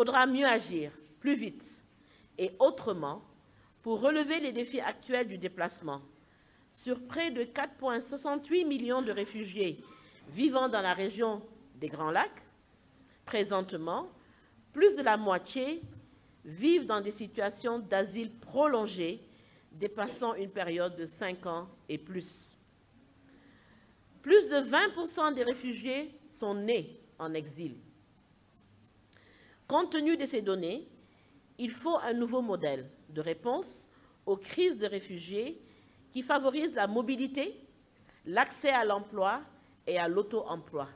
faudra mieux agir, plus vite et autrement pour relever les défis actuels du déplacement. Sur près de 4,68 millions de réfugiés vivant dans la région des Grands Lacs, présentement, plus de la moitié vivent dans des situations d'asile prolongées dépassant une période de 5 ans et plus. Plus de 20 des réfugiés sont nés en exil. Compte tenu de ces données, il faut un nouveau modèle de réponse aux crises de réfugiés qui favorise la mobilité, l'accès à l'emploi et à l'auto-emploi.